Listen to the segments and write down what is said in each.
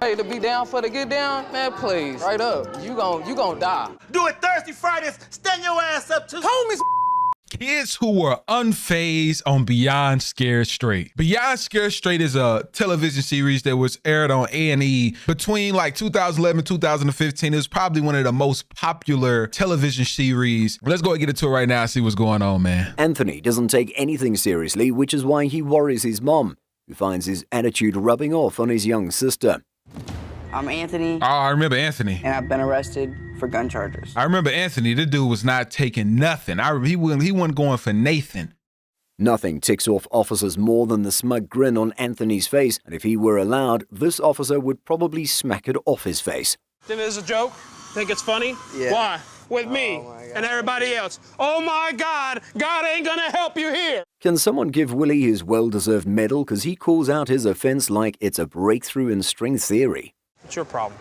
Hey, to be down for the get down, man, please, right up. You gon' you gon' die. Do it Thursday, Fridays. Stand your ass up to Homies. Kids who were unfazed on Beyond Scared Straight. Beyond Scared Straight is a television series that was aired on A&E between like 2011 2015. It was probably one of the most popular television series. Let's go and get into it right now and see what's going on, man. Anthony doesn't take anything seriously, which is why he worries his mom, who finds his attitude rubbing off on his young sister. I'm Anthony. Oh, I remember Anthony. And I've been arrested for gun charges. I remember Anthony. The dude was not taking nothing. I he wasn't he wasn't going for Nathan. Nothing ticks off officers more than the smug grin on Anthony's face, and if he were allowed, this officer would probably smack it off his face. Think it's a joke? Think it's funny? Yeah. Why? With oh me and everybody else. Oh my God, God ain't gonna help you here. Can someone give Willie his well deserved medal because he calls out his offense like it's a breakthrough in string theory? What's your problem?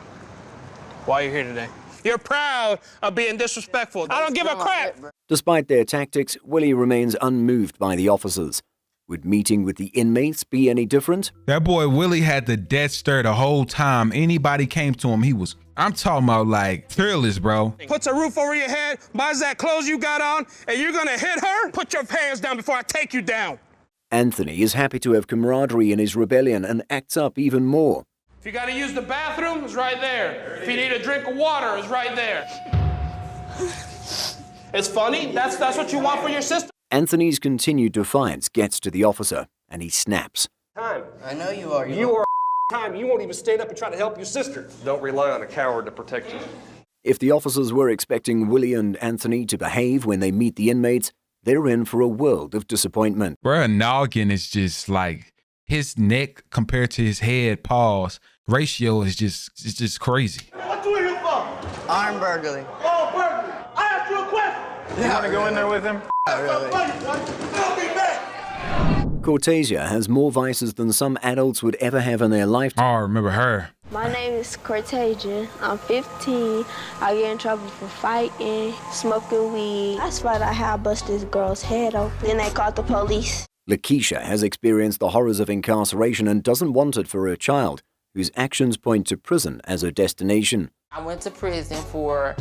Why are you here today? You're proud of being disrespectful. I don't give a crap. Despite their tactics, Willie remains unmoved by the officers. Would meeting with the inmates be any different? That boy Willie had the death stare the whole time. Anybody came to him, he was, I'm talking about like fearless, bro. Puts a roof over your head, buys that clothes you got on, and you're gonna hit her? Put your hands down before I take you down. Anthony is happy to have camaraderie in his rebellion and acts up even more. If you gotta use the bathroom, it's right there. If you need a drink of water, it's right there. It's funny? That's that's what you want for your sister? Anthony's continued defiance gets to the officer, and he snaps. Time. I know you are. You are time. You won't even stand up and try to help your sister. Don't rely on a coward to protect you. If the officers were expecting Willie and Anthony to behave when they meet the inmates, they're in for a world of disappointment. Bruh, noggin is just like his neck compared to his head pause ratio is just it's just crazy. What you here for? Armed burglary. Oh, burglary. I asked you a question. You want to go in there with him? really. I'll be back. Cortasia has more vices than some adults would ever have in their lifetime. Oh, I remember her. My name is Cortasia. I'm 15. I get in trouble for fighting, smoking weed. I swear I had bust this girl's head open. Then they called the police. Lakeisha has experienced the horrors of incarceration and doesn't want it for her child, whose actions point to prison as her destination. I went to prison for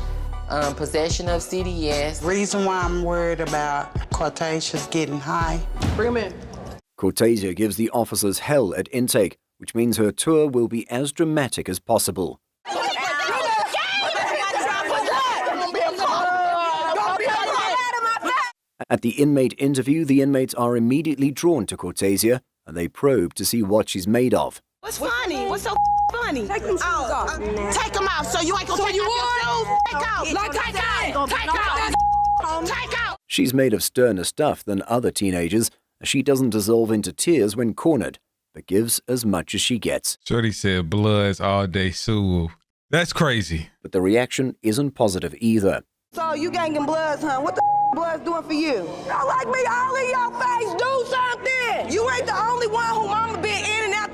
um, possession of CDS. Reason why I'm worried about Cortasia's getting high. Bring him in. Cortasia gives the officers hell at intake, which means her tour will be as dramatic as possible. At the inmate interview, the inmates are immediately drawn to Cortasia and they probe to see what she's made of. What's funny? What's so funny? Take them shoes oh, off. take them off so you ain't gonna So take you off your shoes. Take out. Like, take take out. out. Take out. Take out. She's made of sterner stuff than other teenagers. She doesn't dissolve into tears when cornered, but gives as much as she gets. Shorty said bloods all day, Sue. That's crazy. But the reaction isn't positive either. So you gangin' bloods, huh? What the bloods doing for you? Y'all like me all in your face. Do something. You ain't the only one who mama been in and out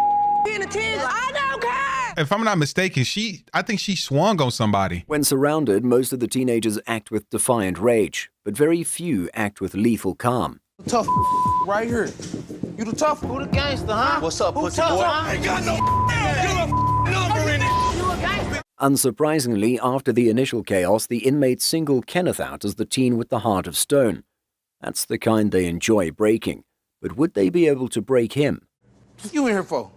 penitentiary. I don't care. If I'm not mistaken, she I think she swung on somebody. When surrounded, most of the teenagers act with defiant rage, but very few act with lethal calm. Tough right here. You the tough Who the gangster, huh? What's up, pussy boy? I Ain't got no number in it. Unsurprisingly, after the initial chaos, the inmates single Kenneth out as the teen with the heart of stone. That's the kind they enjoy breaking. But would they be able to break him? You in here for?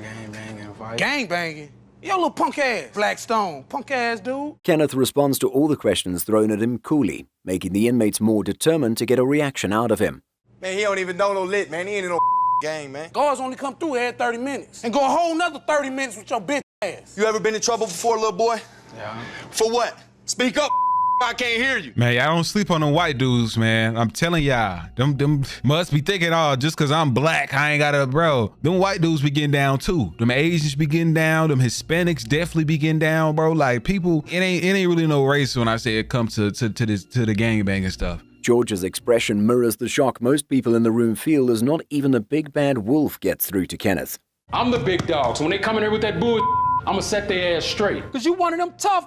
Gang banging fight. Gang banging. Yo, little punk ass. Blackstone. Punk ass dude. Kenneth responds to all the questions thrown at him coolly, making the inmates more determined to get a reaction out of him. Man, he don't even know no lit, man. He ain't in no game, man. Guards only come through every 30 minutes. And go a whole nother 30 minutes with your bitch ass. You ever been in trouble before, little boy? Yeah. For what? Speak up. I can't hear you. Man, I don't sleep on them white dudes, man. I'm telling y'all, them them must be thinking, oh, just cause I'm black, I ain't got a bro. Them white dudes be getting down too. Them Asians be getting down. Them Hispanics definitely be getting down, bro. Like people, it ain't it ain't really no race when I say it comes to to to this to the gangbanging stuff. George's expression mirrors the shock most people in the room feel as not even the big bad wolf gets through to Kenneth. I'm the big dog, so when they come in here with that bull, I'ma set their ass straight. Cause you one of them tough.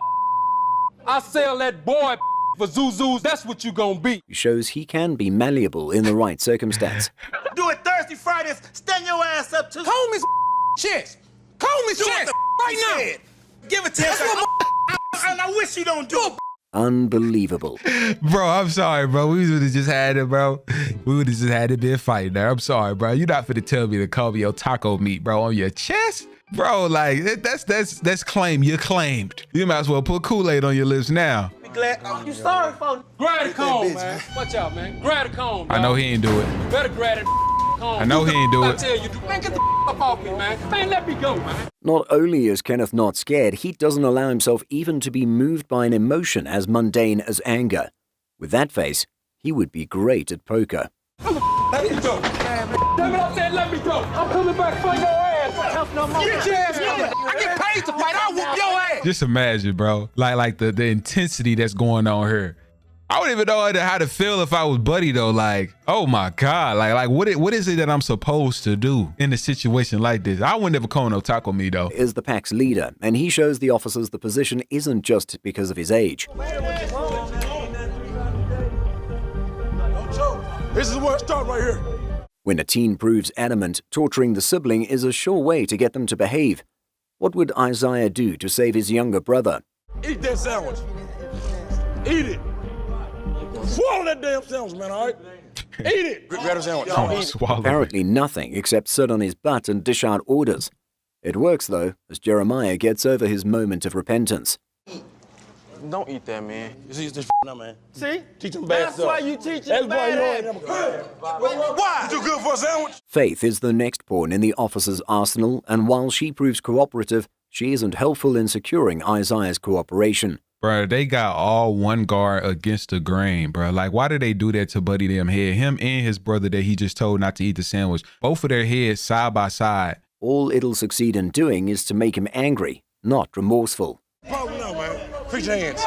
I sell that boy for Zuzus. That's what you gonna be. Shows he can be malleable in the right circumstance. Do it Thursday, Fridays. Stand your ass up to Homies, shit. Call me Do Chess right now. said. Give it 10 him. And I wish you don't do it. Unbelievable. Bro, I'm sorry, bro. We would have just had it, bro. We would have just had it be a fight there. I'm sorry, bro. You're not finna tell me to call me your taco meat, bro, on your chest. Bro, like that's that's that's claim. You're claimed. You might as well put Kool-Aid on your lips now. Glad you sorry for grab the cone, man. Watch out, man. Grab the cone. I know he ain't do it. Better grab that. I know he ain't do I it. tell you, man, get the up off me, man. Man, let me go, man. Not only is Kenneth not scared, he doesn't allow himself even to be moved by an emotion as mundane as anger. With that face, he would be great at poker. Let me go. Damn it, I said let me go. I'm coming back for your ass. Get your ass coming. I get paid to fight. I'll whoop your ass. Just imagine, bro. Like like the the intensity that's going on here. I wouldn't even know how to, how to feel if I was Buddy though. Like, oh my god, like like what it, what is it that I'm supposed to do in a situation like this? I wouldn't ever call no taco me though. Is the pack's leader, and he shows the officers the position isn't just because of his age. This is where it starts right here. When a teen proves adamant, torturing the sibling is a sure way to get them to behave. What would Isaiah do to save his younger brother? Eat that sandwich. Eat it. Swallow that damn sandwich, man, all right? Eat it. Grab the sandwich. Oh. Apparently nothing except sit on his butt and dish out orders. It works though, as Jeremiah gets over his moment of repentance. Don't eat that, man. You see this now, man. See? Teach them bad That's stuff. why you teach them bad ain't Why? You too good for a sandwich? Faith is the next pawn in the officer's arsenal, and while she proves cooperative, she isn't helpful in securing Isaiah's cooperation. Bro, they got all one guard against the grain, bro. Like, why did they do that to Buddy them head? Him and his brother that he just told not to eat the sandwich. Both of their heads side by side. All it'll succeed in doing is to make him angry, not remorseful. Problem. Fix your hands.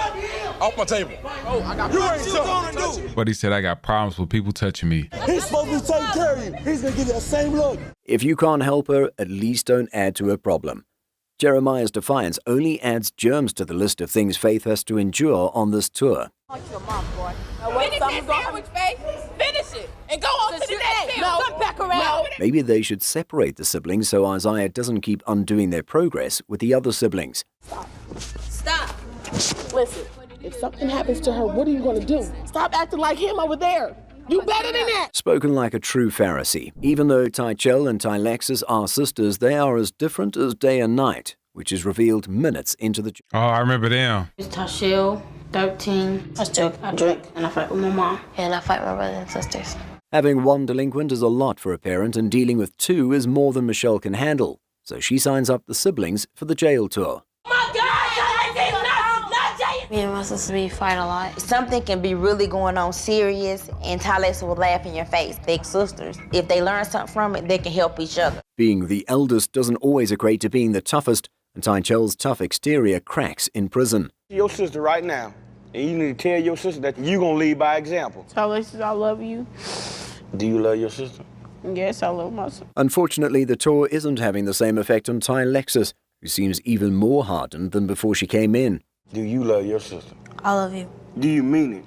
Off my table. Oh, I got you ain't gonna do. Buddy said I got problems with people touching me. He's supposed to be taking care of you. He's gonna give you the same look. If you can't help her, at least don't add to her problem. Jeremiah's defiance only adds germs to the list of things Faith has to endure on this tour. Finish that sandwich, face. Finish it. And go on to the next meal. Come back around. Maybe they should separate the siblings so Isaiah doesn't keep undoing their progress with the other siblings. Stop. Stop. Listen, if something happens to her, what are you gonna do? Stop acting like him over there. You better than that. Spoken like a true Pharisee. Even though Tychel and Tylexis are sisters, they are as different as day and night, which is revealed minutes into the. Oh, I remember them. It's Tashelle, 13. I still I drink and I fight with my mom. And I fight with my brothers and sisters. Having one delinquent is a lot for a parent, and dealing with two is more than Michelle can handle. So she signs up the siblings for the jail tour. Me and my sister, we fight a lot. Something can be really going on serious, and Tylex will laugh in your face. They're sisters. If they learn something from it, they can help each other. Being the eldest doesn't always equate to being the toughest, and Tychel's tough exterior cracks in prison. Your sister right now, and you need to tell your sister that you're gonna lead by example. Alexis, I love you. Do you love your sister? Yes, I love my sister. Unfortunately, the tour isn't having the same effect on Tylexis, who seems even more hardened than before she came in. Do you love your sister? I love you. Do you mean it?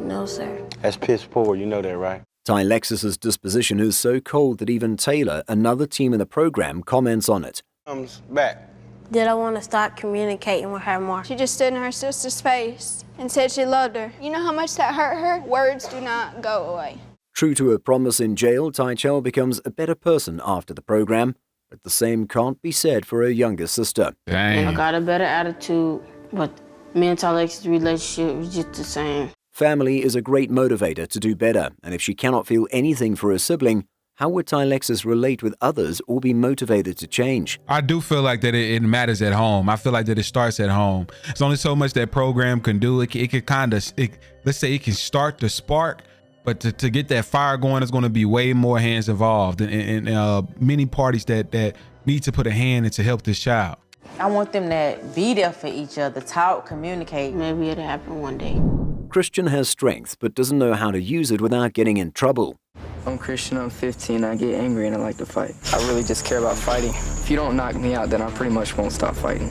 No, sir. That's piss poor, you know that, right? Tylexis's disposition is so cold that even Taylor, another team in the program, comments on it. Comes back. Did I want to stop communicating with her more? She just stood in her sister's face and said she loved her. You know how much that hurt her? Words do not go away. True to her promise in jail, Tychel becomes a better person after the program, but the same can't be said for her younger sister. I got a better attitude, but me and Talex's relationship was just the same. Family is a great motivator to do better, and if she cannot feel anything for her sibling, how would Tylexis relate with others or be motivated to change? I do feel like that it, it matters at home. I feel like that it starts at home. It's only so much that program can do. It, it can kind of, let's say it can start the spark, but to, to get that fire going, is going to be way more hands involved and, and, and uh, many parties that, that need to put a hand in to help this child. I want them to be there for each other, talk, communicate. Maybe it'll happen one day. Christian has strength but doesn't know how to use it without getting in trouble. I'm Christian, I'm 15, I get angry and I like to fight. I really just care about fighting. If you don't knock me out, then I pretty much won't stop fighting.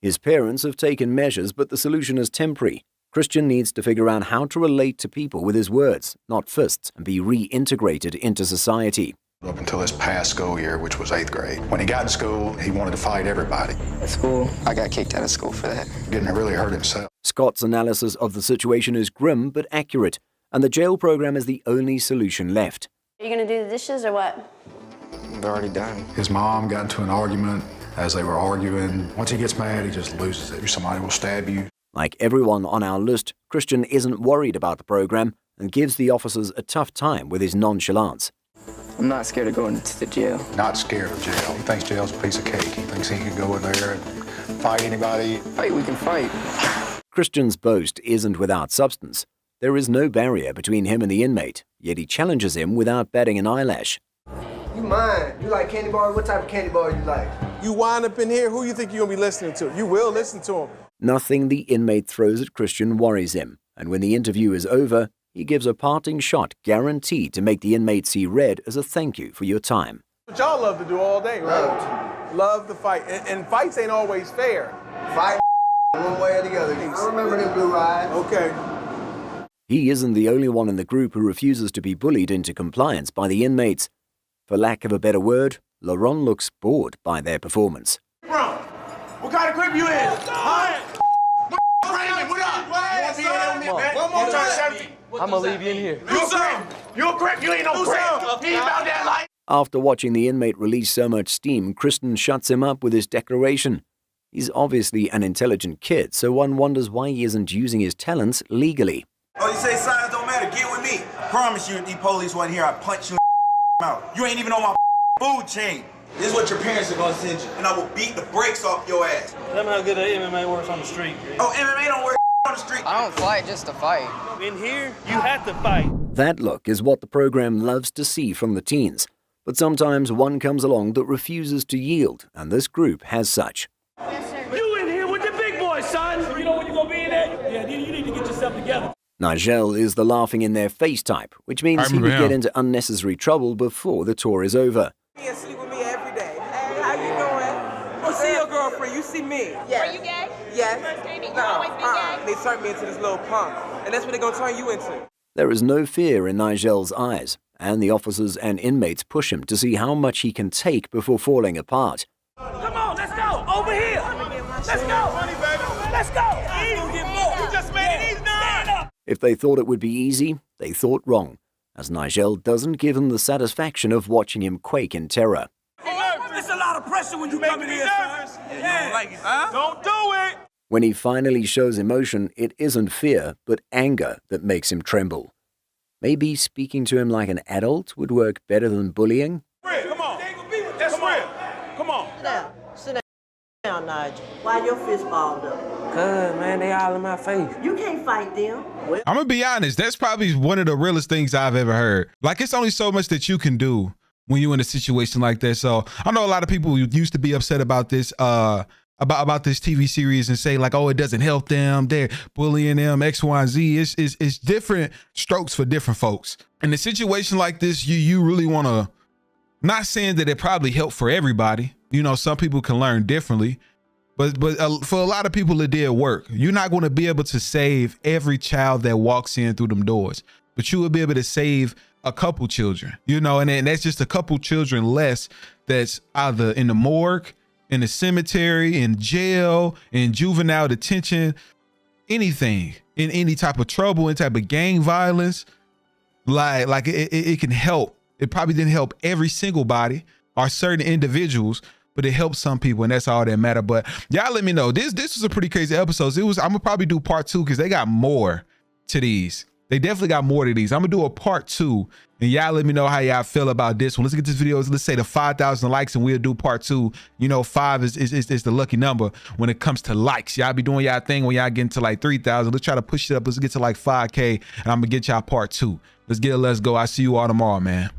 His parents have taken measures, but the solution is temporary. Christian needs to figure out how to relate to people with his words, not fists, and be reintegrated into society. Up until his past school year, which was eighth grade. When he got in school, he wanted to fight everybody. At school, I got kicked out of school for that. Getting to really hurt himself. Scott's analysis of the situation is grim but accurate, and the jail program is the only solution left. Are you gonna do the dishes or what? They're already done. His mom got into an argument as they were arguing. Once he gets mad, he just loses it. Somebody will stab you. Like everyone on our list, Christian isn't worried about the program and gives the officers a tough time with his nonchalance. I'm not scared of going to the jail. Not scared of jail. He thinks jail's a piece of cake. He thinks he can go in there and fight anybody. Fight, we can fight. Christian's boast isn't without substance. There is no barrier between him and the inmate, yet he challenges him without batting an eyelash. You mine. You like candy bars? What type of candy bar you like? You wind up in here, who you think you're gonna be listening to? You will listen to him. Nothing the inmate throws at Christian worries him, and when the interview is over, he gives a parting shot guaranteed to make the inmate see red as a thank you for your time. What y'all love to do all day, right? Love, love to fight. And, and, fights ain't always fair. Fight one way or the other. I remember them blue eyes. Okay. He isn't the only one in the group who refuses to be bullied into compliance by the inmates. For lack of a better word, Laron looks bored by their performance. Bro, what kind of grip you in? Huh? What up? One more time. I'm gonna leave you in here. You a You a grip? You ain't no grip. He about that life. After watching the inmate release so much steam, Christian shuts him up with his declaration. He's obviously an intelligent kid, so one wonders why he isn't using his talents legally. Oh, you say size don't matter? Get with me. Promise you, if the police wasn't here, I'd punch you out. You ain't even on my food chain. This is what your parents are gonna send you, and I will beat the brakes off your ass. Tell me how good that MMA works on the street. Oh, MMA don't work on the street. I don't fight just to fight. In here, you have to fight. That look is what the program loves to see from the teens. But sometimes one comes along that refuses to yield, and this group has such. Yes, sir. You in here with the big boys, son. You know when you're gonna be in there? Yeah, you need to get yourself together. Nigel is the laughing in their face type, which means he would get into unnecessary trouble before the tour is over. You sleep with me every day. Hey, how you doing? See your uh, girlfriend. You see me. Yes. Are you gay? Yes. First dating, you No. Uh-uh. They turned me into this little punk, and that's what they're gonna turn you into. There is no fear in Nigel's eyes, and the officers and inmates push him to see how much he can take before falling apart. Come on, let's go. Over here. Let's go. Let's go. You just made it easy. Stand up. If they thought it would be easy, they thought wrong, as Nigel doesn't give them the satisfaction of watching him quake in terror. It's a lot of pressure when you come in here, son. Yeah. Like it, huh? Don't do it. When he finally shows emotion, it isn't fear, but anger that makes him tremble. Maybe speaking to him like an adult would work better than bullying? Come on. That's real. Come on. Sit down. Sit down, Nigel. Why your fist balled up? Cuz, man, they all in my face. You can't fight them. Well, I'm gonna be honest. That's probably one of the realest things I've ever heard. Like it's only so much that you can do when you're in a situation like that. So I know a lot of people used to be upset about this, uh, about about this TV series and say like, oh, it doesn't help them. They're bullying them. X, Y, and Z. It's it's, it's different strokes for different folks. In a situation like this, you you really want to. Not saying that it probably helped for everybody. You know, some people can learn differently. But but uh, for a lot of people, it did work. You're not going to be able to save every child that walks in through them doors, but you will be able to save a couple children. You know, and, and that's just a couple children less that's either in the morgue, in the cemetery, in jail, in juvenile detention, anything, in any type of trouble, any type of gang violence. Like like it, it, it can help. It probably didn't help every single body or certain individuals, but it helps some people, and that's all that matter. But y'all let me know. This this was a pretty crazy episode. It was. I'm gonna probably do part two because they got more to these. They definitely got more to these. I'm gonna do a part two, and y'all let me know how y'all feel about this one. Let's get this video. Let's say the 5,000 likes, and we'll do part two. You know, five is is, is is the lucky number when it comes to likes. Y'all be doing y'all thing when y'all get into like 3,000. Let's try to push it up. Let's get to like 5K, and I'm gonna get y'all part two. Let's get it. Let's go. I see you all tomorrow, man.